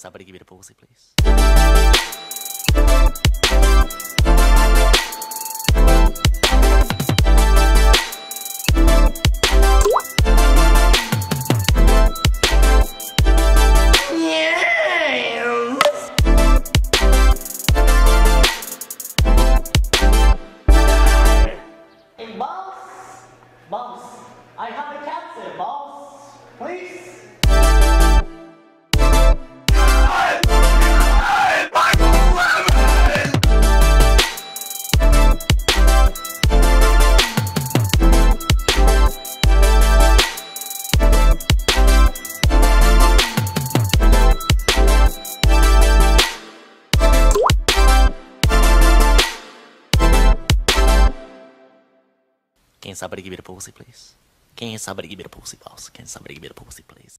somebody give me the pausey, please? Boss, I have a cancer, boss! Please! Can somebody give me the pussy, please? Can somebody give me the pussy, boss? Can somebody give me the pussy, please?